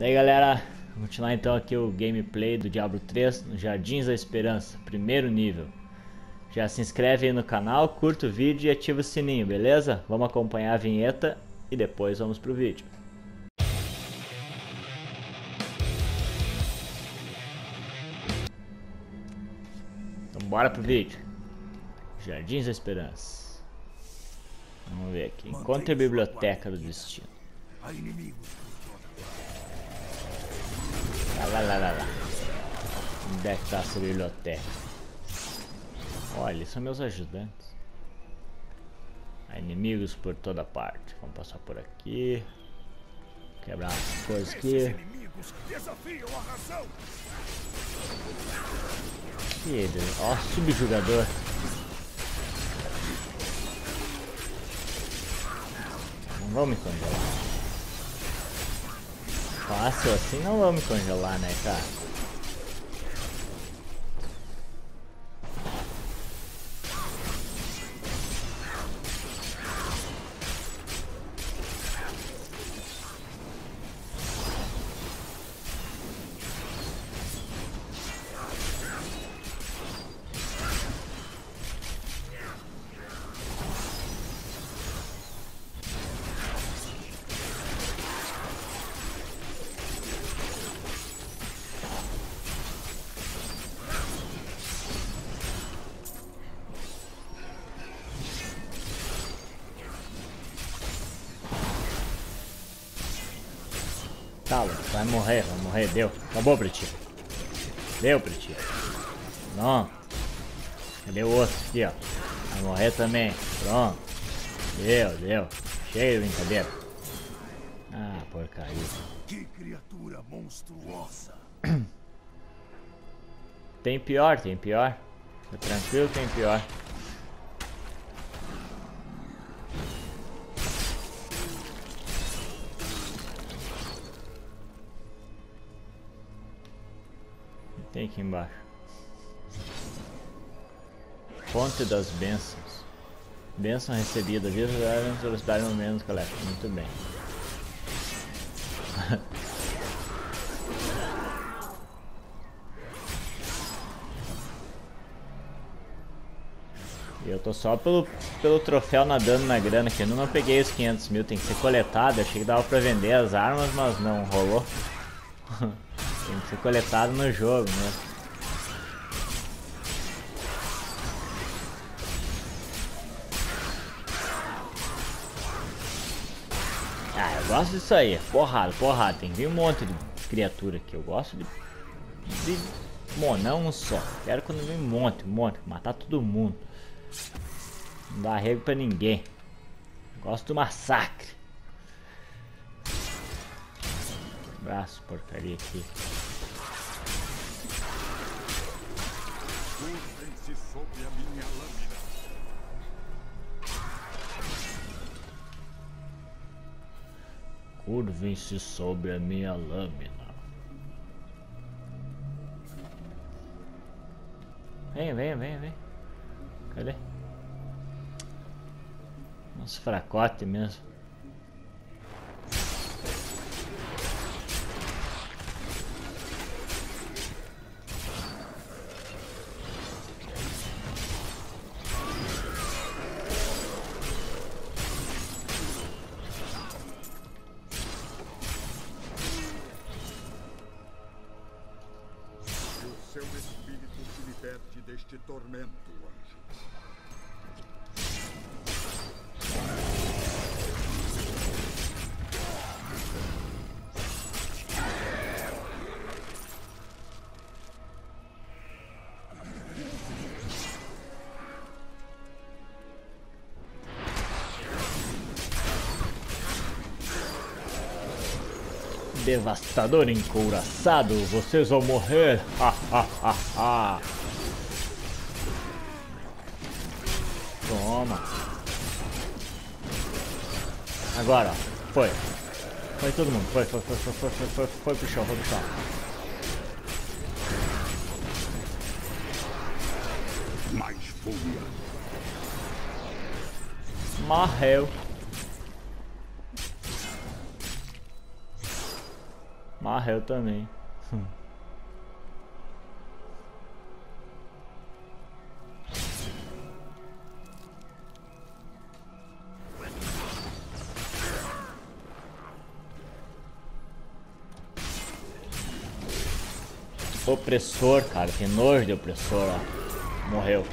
Daí galera, vamos continuar então aqui o gameplay do Diablo 3 no Jardins da Esperança, primeiro nível. Já se inscreve aí no canal, curta o vídeo e ativa o sininho, beleza? Vamos acompanhar a vinheta e depois vamos pro vídeo. Então bora pro vídeo. Jardins da Esperança. Vamos ver aqui. Encontre a biblioteca do destino. Lá, lá, lá, lá, lá. Onde é que tá essa biblioteca? Olha, eles são meus ajudantes. Há inimigos por toda parte. Vamos passar por aqui. Quebrar as coisas aqui. Que ó, subjugador. Não vamos me congelar. Fácil assim não vamos congelar, né, cara? Cala, vai morrer, vai morrer, deu. Acabou pra ti. Deu pra ti. Pronto. Cadê o outro aqui, ó? Vai morrer também. Pronto. Deu, deu. Cheio de brincadeira. Ah, porcaria. Que criatura monstruosa. Tem pior, tem pior. Tá tranquilo, tem pior. Tem aqui embaixo. Fonte das bênçãos. Bênção recebida. Vida velocidade no menos coleta. Muito bem. Eu tô só pelo, pelo troféu nadando na grana, que eu não peguei os 500 mil, tem que ser coletado. Eu achei que dava pra vender as armas, mas não rolou. Tem que ser coletado no jogo mesmo. Ah, eu gosto disso aí. Porrada, porrada. Tem vir um monte de criatura aqui. Eu gosto de... de... Bom, não só. Quero quando vem um monte, um monte. Matar todo mundo. Não dá arrego pra ninguém. Gosto do massacre. Braço, porcaria aqui. Curvem-se sobre a minha lâmina. Curvem-se sobre a minha lâmina. Venha, venha, venha, venha. Cadê? Nossa, fracote mesmo. Tormento. Devastador encouraçado, vocês vão morrer. Ha, ha, ha, ha. Toma. Agora, ó. Foi. Foi todo mundo. Foi, foi, foi, foi, foi, foi, foi, foi pro chão, foi pro chão. Mais fúria. Morreu. Marra eu também. Opressor, cara. Tem nojo de opressor, ó. Morreu.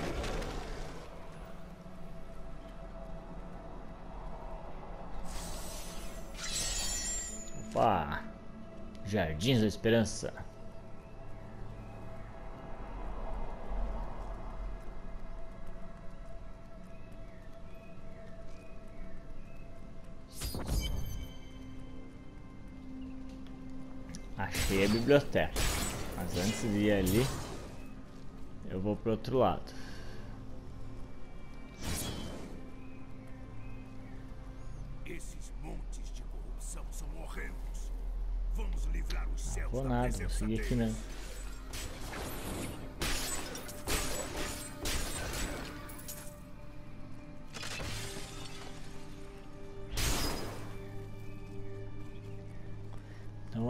Opa. Jardins da Esperança. Achei a biblioteca. Mas antes de ir ali, eu vou pro outro lado. Esses montes de corrupção são horrendos. Vamos livrar os céus Vou da nada, vou seguir aqui mesmo.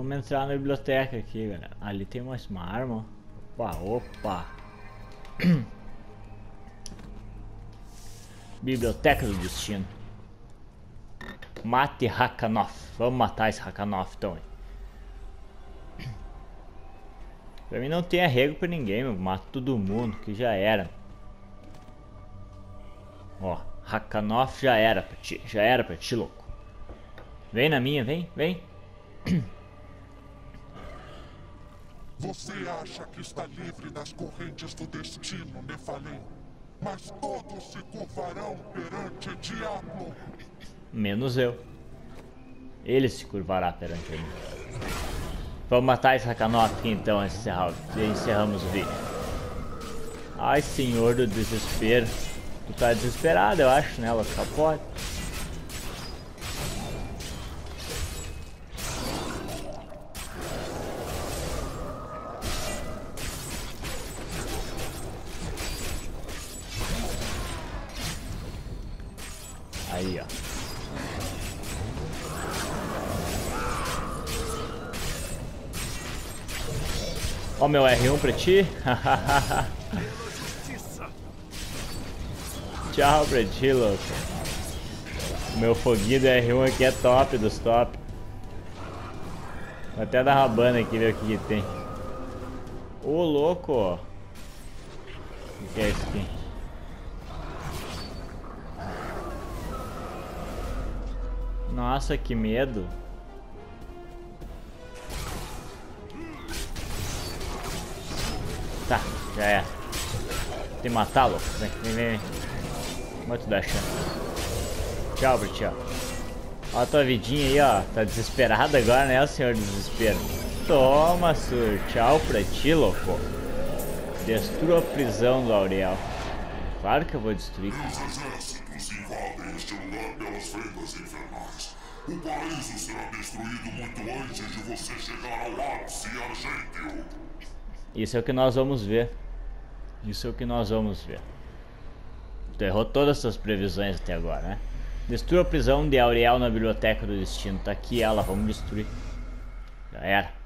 Vamos entrar na biblioteca aqui, galera. Ali tem mais uma arma. Opa, opa. Biblioteca do Destino. Mate Hakanoff. Vamos matar esse Hakanoff então. Pra mim não tem arrego pra ninguém, meu. Mato todo mundo, que já era. Ó, Hakanoff já era pra ti. Já era pra ti, louco. Vem na minha, vem, vem. Você acha que está livre das correntes do destino, Nefalim? Mas todos se curvarão perante Diablo. Menos eu. Ele se curvará perante mim. Vamos matar esse Hakanoff aqui então, encerrar, encerramos o vídeo. Ai, senhor do desespero. Tu tá desesperado, eu acho, né? Ela só pode. Aí, ó. Ó meu R1 pra ti. Tchau pra ti, louco. O meu foguinho do R1 aqui é top dos top. Vou até dar rabana aqui ver o que, que tem. Ô louco! O que é isso aqui? Nossa, que medo. Tá, já é. Tem que matá-lo? Vem, vem, vem. Muito da chance. Tchau, pra ti, ó. A tua vidinha aí, ó. Tá desesperado agora, né, o senhor desespero? Toma, Sur. Tchau pra ti, louco. Destrua a prisão do Aurel. Claro que eu vou destruir. Invadem este lugar pelas fendas infernais. O paraíso será destruído muito antes de você chegar ao ápice, Argênio. Isso é o que nós vamos ver. Isso é o que nós vamos ver. Tu errou todas as suas previsões até agora, né? Destrua a prisão de Auriel na biblioteca do destino. Tá aqui ela, vamos destruir. Já era.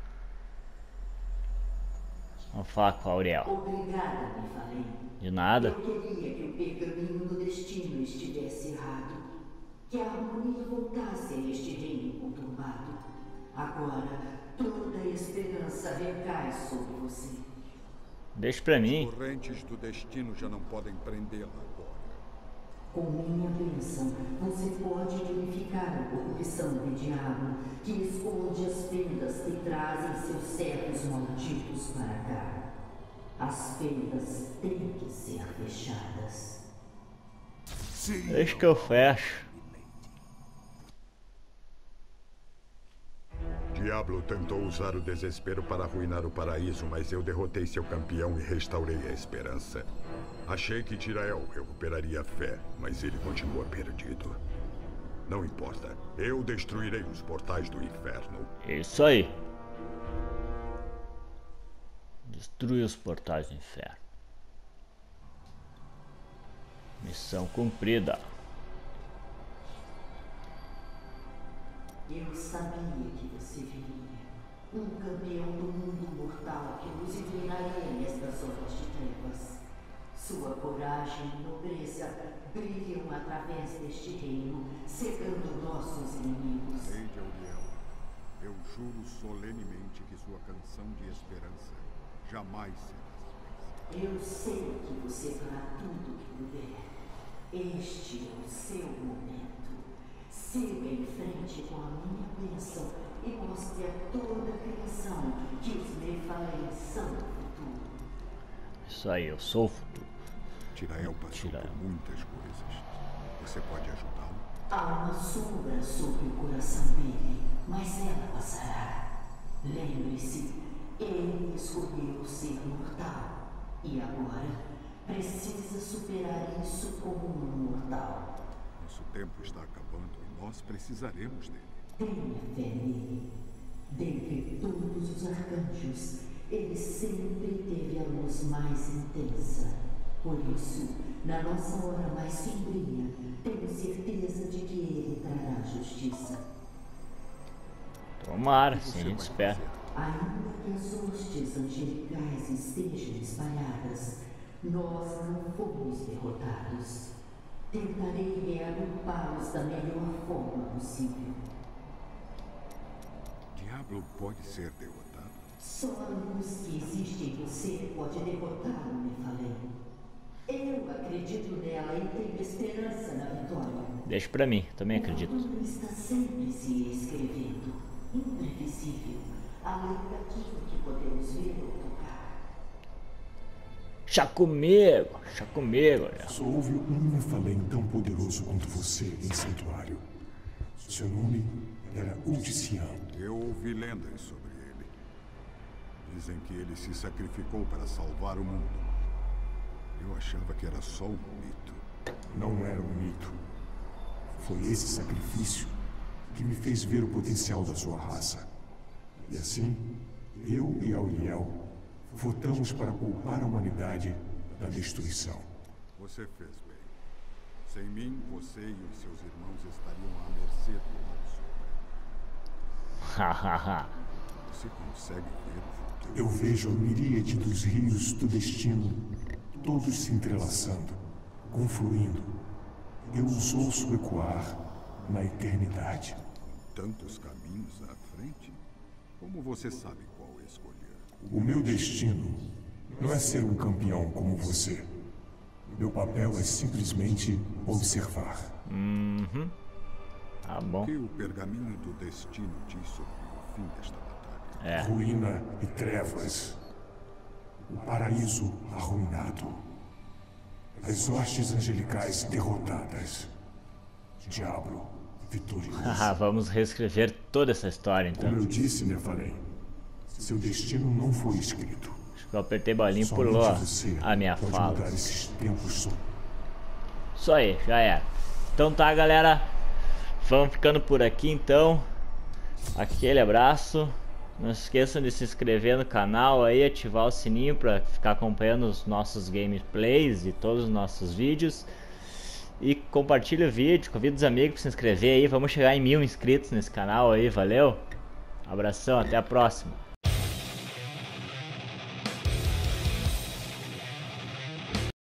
Vamos falar com a Auriel. Obrigada, Nefalim. De nada. Eu queria que o pergaminho do destino estivesse errado. Que a harmonia voltasse a este reino conturbado. Agora, toda a esperança recai sobre você. Deixa pra mim. Correntes do destino já não podem prendê-la agora. Com minha bênção, você pode unificar a corrupção do diabo que esconde as fendas que trazem seus servos malditos para cá. As fendas têm que ser fechadas. Deixa que eu fecho. Diablo tentou usar o desespero para arruinar o paraíso, mas eu derrotei seu campeão e restaurei a esperança. Achei que Tirael recuperaria a fé, mas ele continua perdido. Não importa. Eu destruirei os portais do inferno. Isso aí. Destrui os portais do inferno. Missão cumprida. Eu sabia que você viria. Um campeão do mundo mortal que nos inclinaria nestas horas de trevas. Sua coragem e nobreza brilham através deste reino, cegando nossos inimigos. Lady Auriel, eu juro solenemente que sua canção de esperança jamais será silenciada. Eu sei que você fará tudo o que puder. Este é o seu momento. Siga em frente com a minha bênção e mostre a toda a criação que os Nephalem são o futuro. Isso aí, eu sou o futuro. Tirael passou Tirael. por muitas coisas. Você pode ajudá-lo? Há uma sombra sobre o coração dele, mas ela passará. Lembre-se, ele escolheu ser mortal. E agora precisa superar isso como um mortal. Nosso tempo está acabando e nós precisaremos dele. Tenha fé nele. Dentre todos os arcanjos, ele sempre teve a luz mais intensa. Por isso, na nossa hora mais sombria, tenho certeza de que ele trará justiça. Tomara, sim, espera. Ainda que as hostes angelicais estejam espalhadas, nós não fomos derrotados. Tentarei reagrupá-los da melhor forma possível. Diablo pode ser derrotado? Só a luz que existe em você pode derrotá-lo, Nephalem. Eu acredito nela e tenho esperança na vitória. Deixa pra mim, também O acredito. futuro está sempre se escrevendo, imprevisível, além daquilo que podemos ver ou tocar. Chá comigo, chá comigo. olha. Só houve um Nephalem tão poderoso quanto você em Santuário. Seu nome era Udician. Eu ouvi lendas sobre ele. Dizem que ele se sacrificou para salvar o mundo. Eu achava que era só um mito. Não era um mito. Foi esse sacrifício que me fez ver o potencial da sua raça. E assim, eu e Auriel votamos para poupar a humanidade da destruição. Você fez bem. Sem mim, você e os seus irmãos estariam à mercê do Sombra. Hahaha. Você consegue ver o futuro? Eu vejo a miríade dos rios do destino, todos se entrelaçando, confluindo. Eu os ouço ecoar na eternidade. Tantos caminhos à frente. Como você sabe qual escolher? O meu destino não é ser um campeão como você. Meu papel é simplesmente observar. Tá O bom. que o pergaminho do destino diz sobre o fim desta batalha? É. Ruína e trevas. O paraíso arruinado. As hostes angelicais derrotadas. Diablo vitorioso. Vamos reescrever toda essa história Como então. eu disse, Nephalem, seu destino não foi escrito. Acho que eu apertei bolinha e pulou a minha fala. Isso aí, já era. Então tá, galera. Vamos ficando por aqui então. Aquele abraço. Não esqueçam de se inscrever no canal aí, ativar o sininho para ficar acompanhando os nossos gameplays e todos os nossos vídeos. E compartilha o vídeo, convida os amigos para se inscrever aí. Vamos chegar em mil inscritos nesse canal aí, valeu? Abração, até a próxima.